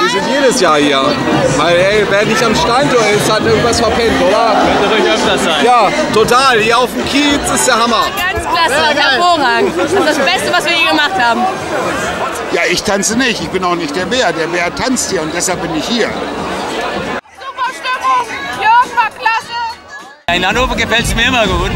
Wir sind jedes Jahr hier. Weil, ey, wer nicht am Steintor ist, hat irgendwas verpennt, oder? Könnte ruhig öfters sein. Ja, total. Hier auf dem Kiez ist der Hammer. Ganz klasse, hervorragend. Das ist das Beste, was wir je gemacht haben. Ja, ich tanze nicht. Ich bin auch nicht der Bär. Der Bär tanzt hier und deshalb bin ich hier. Super Stimmung. Jörg war klasse. In Hannover gefällt es mir immer gut.